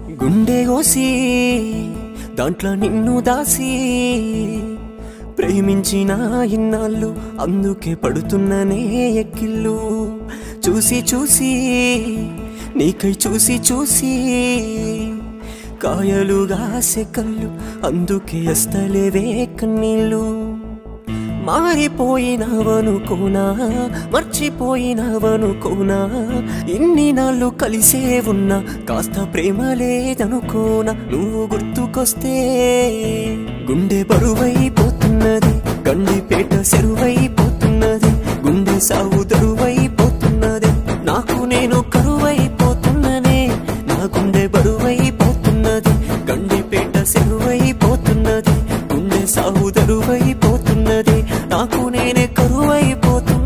గుండె కోసి దాంట్లో నిన్ను దాసి ప్రేమించిన ఇన్నాళ్ళు అందుకే పడుతున్ననే ఎక్కిళ్ళు. చూసి చూసి నీకై చూసి చూసి కాయలుగా సెకళ్ళు అందుకే అస్తలేవే కన్నీళ్ళు. మారిపోయినవనుకోనా మర్చిపోయినవనుకోనా ఇన్ని నాళ్ళు కలిసే ఉన్నా కాస్త ప్రేమ లేదనుకోనా నువ్వు గుర్తుకొస్తే. గుండె బరువైపోతున్నది గండిపేట సెరువైపోతున్నది గుండె సాగు తరువైపోతున్నది నాకు నేను కరువైపోతున్ననే నా గుండె బరువైపోతున్నది గండిపేట సెరువైపోతున్నది గుండె సాగు దరువైపోతున్నది కరువైపోతుంది